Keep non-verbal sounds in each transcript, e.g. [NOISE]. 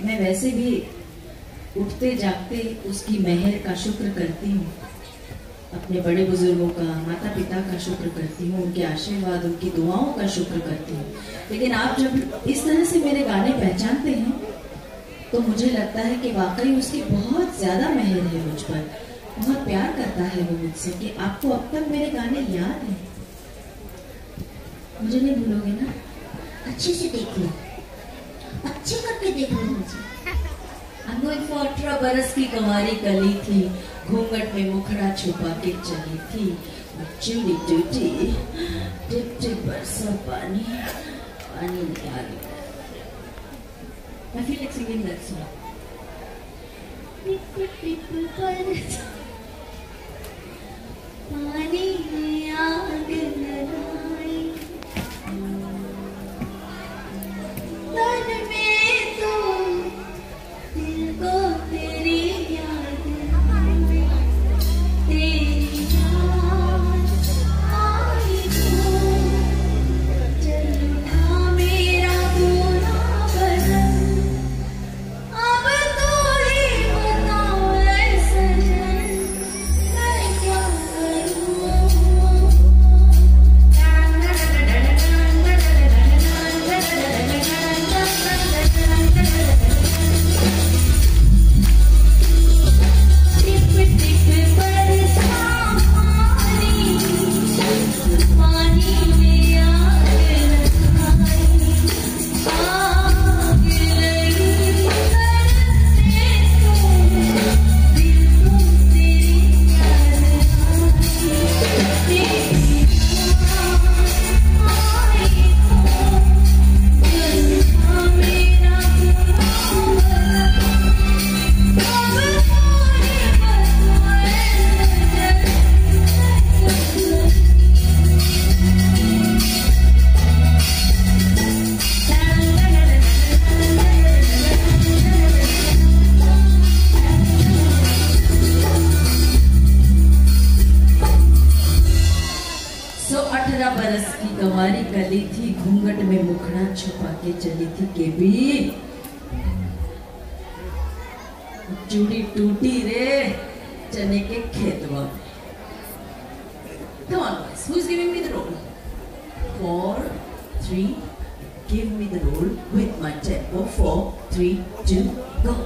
मैं वैसे भी उठते जागते उसकी मेहर का शुक्र करती हूँ। अपने बड़े बुज़ुर्गों का माता पिता का शुक्र करती हूँ, उनके आशीर्वाद, उनकी दुआओं का शुक्र करती हूँ। लेकिन आप जब इस तरह से मेरे गाने पहचानते हैं तो मुझे लगता है कि वाकई उसकी बहुत ज़्यादा मेहर है मुझ पर। बहुत प्यार करता है वो मुझसे कि आपको अब तक मेरे गाने याद हैं। मुझे नहीं भूलोगे ना? अच्छे से देख लो अच्छे करके देख लो मुझे अनगोइंग अठारह बरस की कमारी कली थी घूंघट में मुखड़ा छुपा के चली थी चूड़ी टूटी टिप टिप बरसा पानी पानी रही I feel like singing that song. टिप टिप बरसा पानी में आग लगाई गंवारी थी घूंघट में मुखड़ा छुपा के चली थी के भी चूड़ी टूटी रे चने के खेतवा Come on, boys. Who's giving me the role? Four, three. Give me the role with my tempo. Four, three, two, go.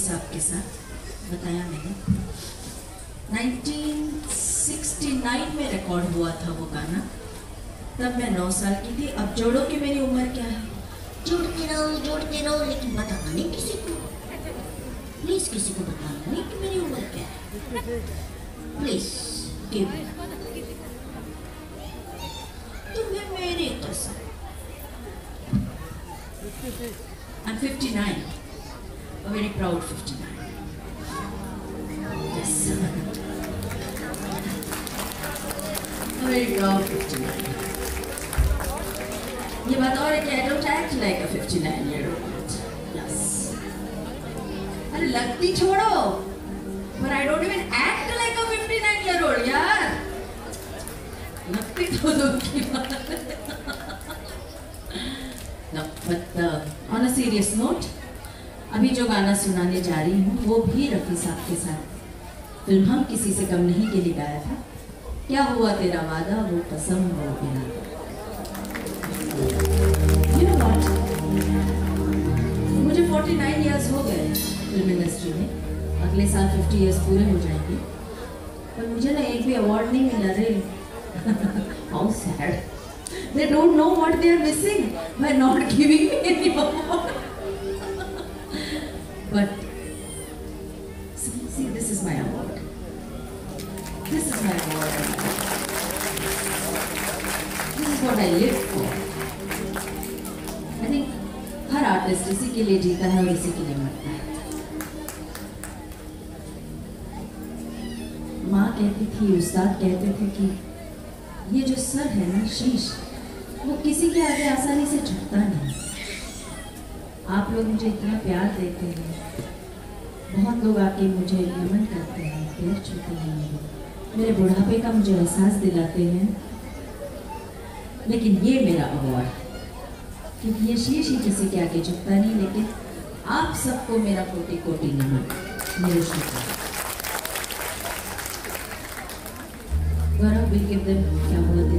साहब के साथ बताया मैंने। 1969 में रिकॉर्ड हुआ था वो गाना। तब मैं नौ साल की थी। अब जोड़ो कि मेरी उम्र क्या है? जोड़ते रहो जोड़ते रहो, लेकिन बताना नहीं किसी को। प्लीज़ किसी को बताना नहीं कि मेरी उम्र क्या है। प्लीज़ तुम्हें मेरी कसम। I'm 59. a very proud 59. Yes. a very proud 59. Yeah, but already I don't act like a 59 year old. Yes. Are lucky chodo. But I don't even act like a 59 year old, yeah. Lucky [LAUGHS] no, but on a serious note, अभी जो गाना सुनाने जा रही हूँ, वो भी रफ़ी साहब के साथ। फ़िल्म हम किसी से कम नहीं के लिए गाया था। क्या हुआ तेरा वादा? वो कसम You know मुझे 49 इयर्स हो गए फ़िल्म इंडस्ट्री में। अगले साल 50 इयर्स पूरे हो जाएँगे। पर मुझे ना एक भी अवार्ड नहीं मिला रे। [LAUGHS] How sad They don't know what they are missing by not giving me any के लिए जीता है और इसी के लिए मरता है। माँ कहती थी, उस्ताद कहते थे कि ये जो सर है ना, शीश, वो किसी के आगे आसानी से झुकता नहीं। आप लोग मुझे इतना प्यार देते हैं। बहुत लोग आके मुझे नमन करते हैं पैर छूते हैं। मेरे बुढ़ापे का मुझे एहसास दिलाते हैं। लेकिन ये मेरा अवार्ड। क्योंकि ये शीश ही किसी के आगे झुकता नहीं, लेकिन आप सबको मेरा कोटि कोटि नमन। मेरे शुक्रिया। क्या बोलते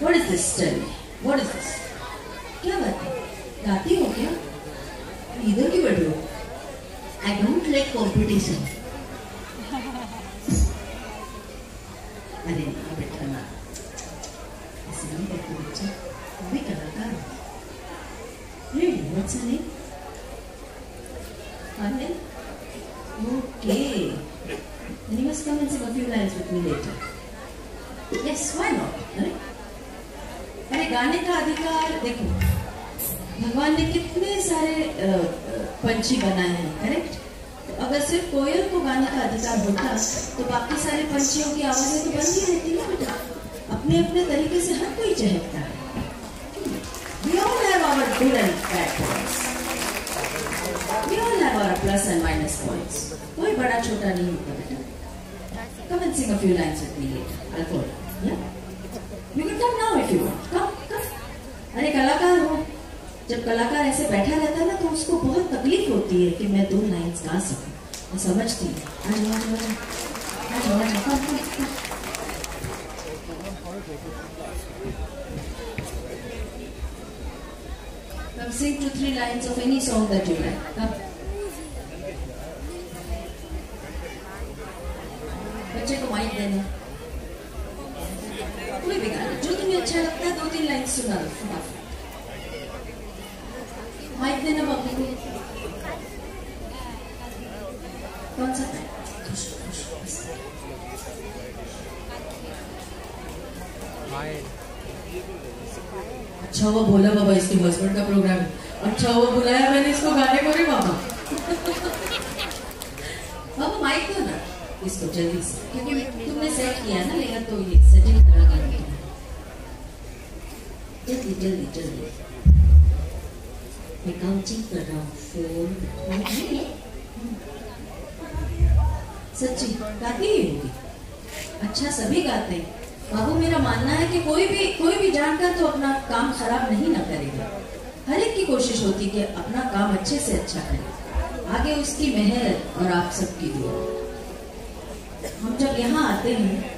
What is this story? What is this? क्या बात है गाती हो क्या इधर क्यों बैठे हो I don't like competition. अरे ना बेटा ना ऐसे नहीं करते बच्चे वो भी कलाकार हो Really? What's her name? पंछी बनाए हैं करेक्ट तो अगर सिर्फ़ कोयल को गाने का अधिकार होता तो बाकी सारे पंछियों की आवाज़ें तो बंद ही रहती ना बेटा अपने अपने तरीके से हर कोई चहकता है We all have our good and bad points. We all have our plus and minus points. कोई बड़ा छोटा नहीं होता बेटा. Come and sing a few lines with me later. I'll call you. Yeah? You can come now if you want. Come, come. अरे कलाकार हो जब कलाकार ऐसे बैठा रहता है ना तो उसको बहुत तकलीफ़ होती है कि मैं दो लाइंस गा सकूँ। मैं समझती come, sing two, three lines of any song that you like. बच्चे को माइक देना। कोई भी गाना जो तुम्हें अच्छा लगता है दो तीन लाइन सुना दो। माइक देना बाबू को कौन सा। अच्छा हुआ बोला बाबा इसके हस्बैंड का प्रोग्राम अच्छा हुआ बुलाया मैंने इसको गाने को रे बाबा। बाबा माइक दो ना। इसको जल्दी से। क्योंकि तुमने सेट किया ना लेगा तो ये सेटिंग करा कर जल्दी जल्दी। जल्दी मैं काउंटिंग कर रहा हूँ फोर सच्ची गाती ही होगी अच्छा सभी गाते हैं बाबू मेरा मानना है कि कोई भी कोई भी जानकर तो अपना काम खराब नहीं ना करेगा हर एक की कोशिश होती है कि अपना काम अच्छे से अच्छा करे आगे उसकी मेहनत और आप सबकी दुआ हम जब यहाँ आते हैं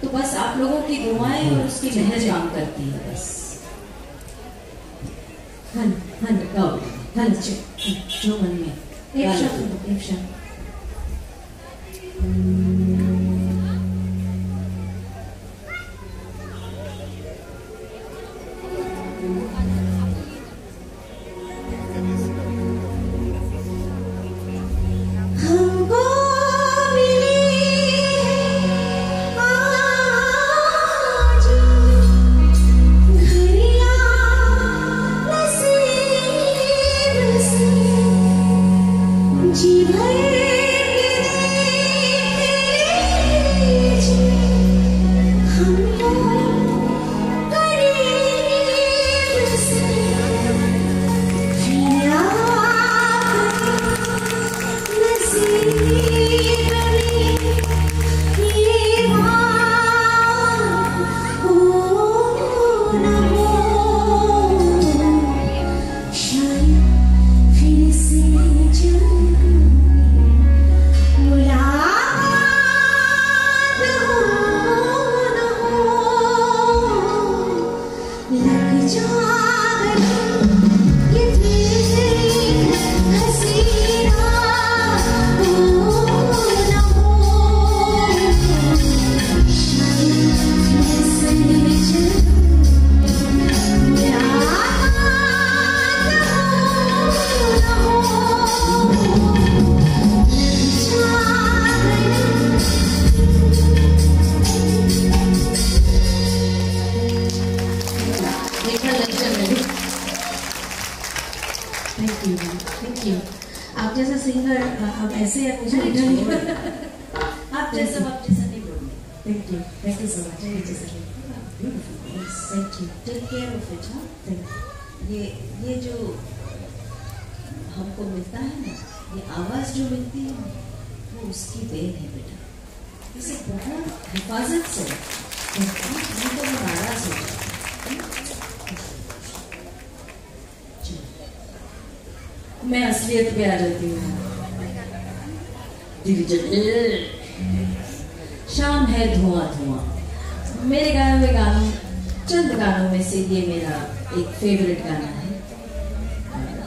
तो बस आप लोगों की दुआएँ और उसकी मेहनत काम करती है बस हन हन गाओ हन जो जो मन में एक गाना। शब्द एक शब्द हमको बोलते thank you thank you so much thank you thank you take care of it हाँ थैंक ये ये जो हमको मिलता है ना ये आवाज़ जो मिलती है वो उसकी देन है बेटा। इसे बहुत हिफाजत से नहीं तो मैं नाराज़ हो जाती मैं असलियत पे आ जाती हूँ। शाम है धुआँ धुआँ मेरे गाए हुए गानों चंद गानों में से ये मेरा एक फेवरेट गाना है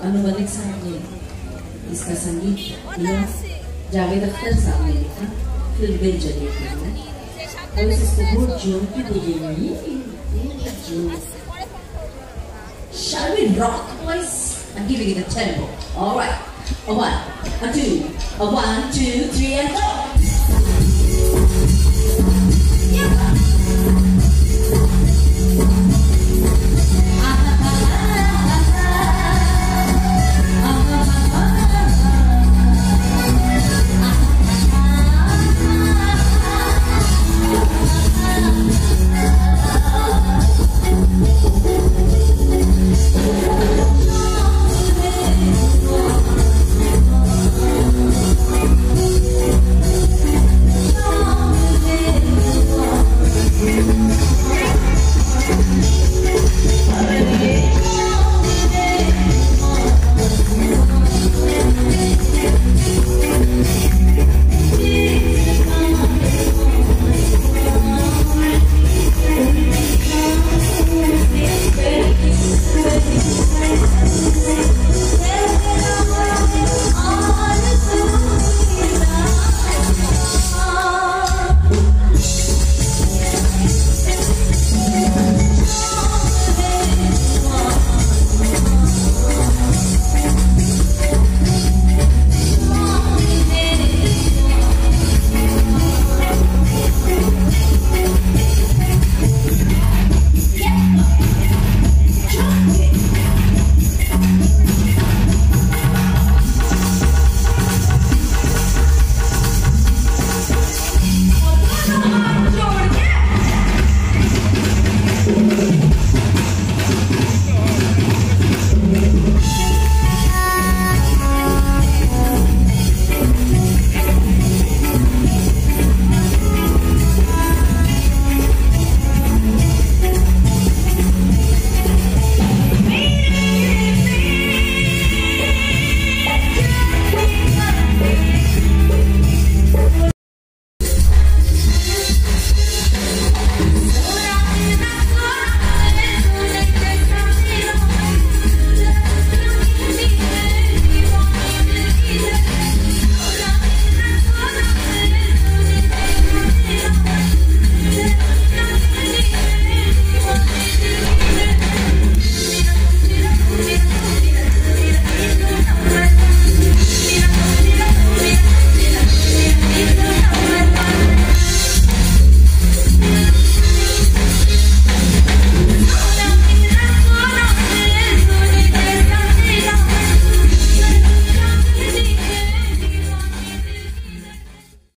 अनु मलिक साहब ने इसका संगीत दिया जावेद अख्तर साहब ने लिखा फिर दिल जले Shall we rock, boys? I'm giving it a tempo. All right. A one, a two, a one, two, three, and go.